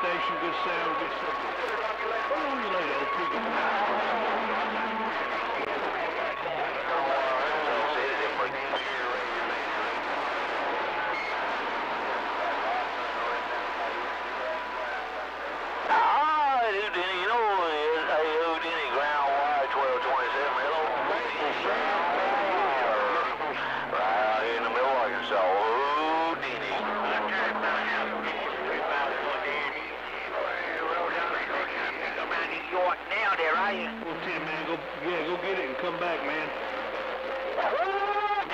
station, good sound, good stuff. Hold on you later, old people. Ah, Houdini, you know who it is. Hey, Houdini, ground wire 1227. Hello, Right out here in the middle of Arkansas. Houdini. Now there, are you? Well, Tim, man, go, yeah, go get it and come back, man.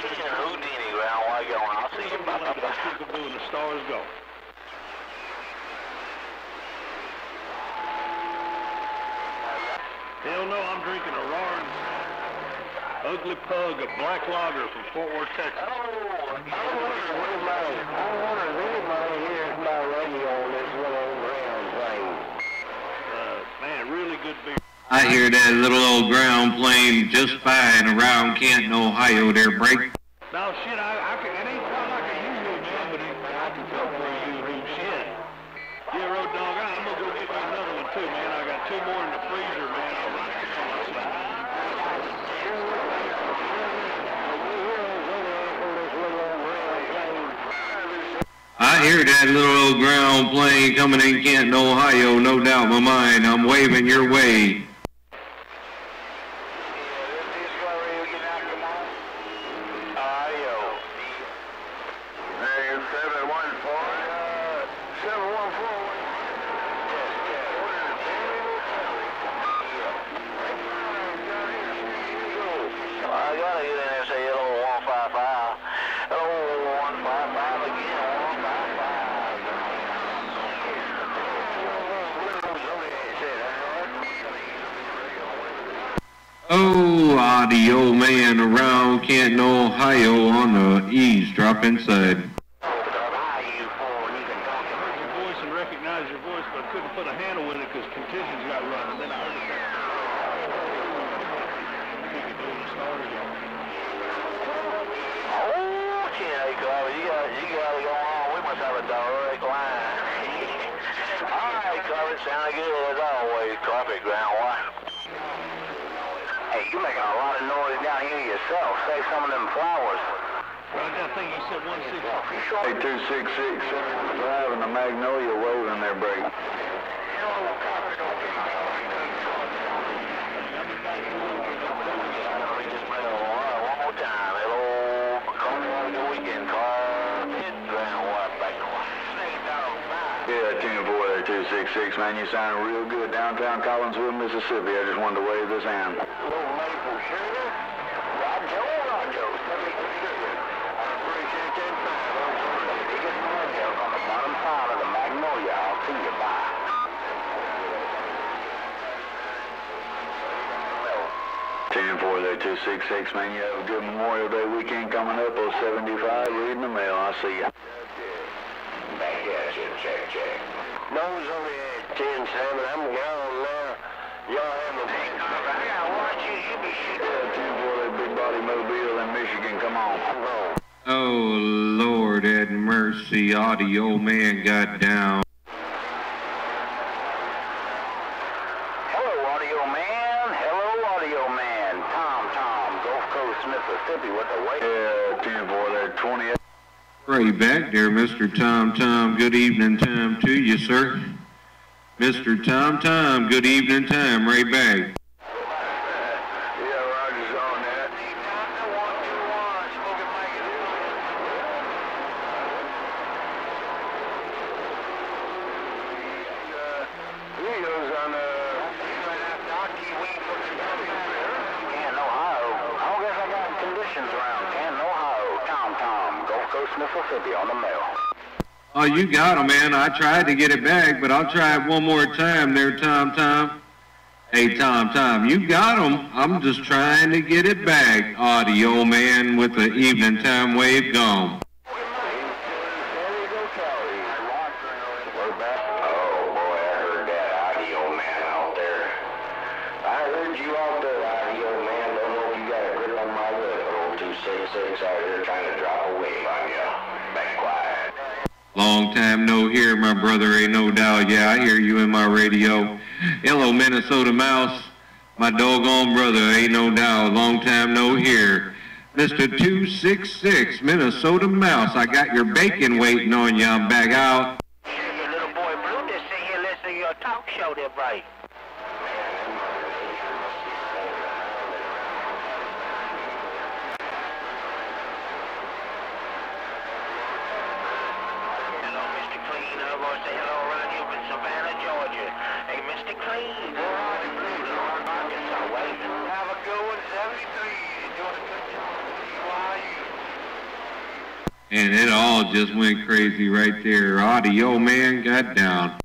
Houdini ground wire going. I'll see you. Bye, bye, bye. peekaboo and the stars go. Hell no, I'm drinking a roaring ugly pug, a black lager from Fort Worth, Texas. Oh, I wonder if anybody, I wonder if anybody hears my radio on this little ground plane. Uh, man, really good beer. I hear that little old ground plane just fine around Canton, Ohio there, break. No, shit, I, I can, it ain't quite like I usually man, but I can go for a yoo-hoo, shit. Yeah, Road Dog, I'm gonna go get me another one too, man. I got two more in the freezer, man. I'll run it. I hear that little old ground plane coming in Canton, Ohio, no doubt in my mind. I'm waving your way. I gotta get in there and say hello, 155. Hello, 155 again, 155. Oh, audio man around Canton, Ohio on the eavesdropping side. heard your voice and recognized your voice, but couldn't put a handle in it because contingents got running. Then I heard it. Peekaboo and the stars go. Oh, Chino Carver, you got, you got it going on. We must have a direct line. All right, Carver, sounded good as always. Carpet ground Hey, making a lot of noise down here yourself. Say some of them flowers. Right, I think you said 160. Hey, 266, driving the Magnolia waving their brake. One more time. Hello, coming on your weekend car. Hit ground wire back to Snake dog, bye. Yeah, 10 4 there, 266, man. You sounding real good downtown Collinsville, Mississippi. I just wanted to wave this hand. Little maple sugar. Rojo, Rojo. I appreciate that time. Biggest money on the bottom side of the Magnolia. I'll see you. Bye. 10 4 266, man. You have a good Memorial Day weekend coming up on 75. Reading the mail. I'll see you. Back check, check, check. Nose only at 10 7. I'm gone now. Y'all have a big cover. I gotta watch you. You be shooting. Yeah, 10 4 there, big body mobile in Michigan. Come on. I'm gone. Oh, Lord, had mercy, audio man got down. Hello, audio man. Hello, audio man. Tom, Tom, Gulf Coast, Mississippi, with the way. Yeah, 10 4 there, 28. Right back there, Mr. Tom Tom. Good evening time to you, sir. Mr. Tom Tom, good evening time. Right back. Yeah, Roger's on that. Leo's on uh Canton, Ohio. I don't guess I got conditions around Canton, Ohio. Tom, Tom, Gulf Coast, Mississippi, on the mail. Oh, you got him, man. I tried to get it back, but I'll try it one more time there, Tom Tom. Hey, Tom Tom, you got him. I'm just trying to get it back. Audio man with the evening time wave gone. Lip, but old 266 out here trying to drop a wave on you. Back quiet. Long time no hear, my brother, ain't no doubt. Yeah, I hear you in my radio. Hello, Minnesota Mouse. My doggone brother, ain't no doubt. Long time no hear. Mr. 266, Minnesota Mouse. I got your bacon waiting on you. I'm back out. Your little boy Blue just sit here listening to your talk show there, right? Hello, Mr. Clean. I want to say hello around you in Savannah, Georgia. Hey, Mr. Clean. Arkansas, waving. Have a good one, 73. Enjoy the good job. And it all just went crazy right there. Audio man got down.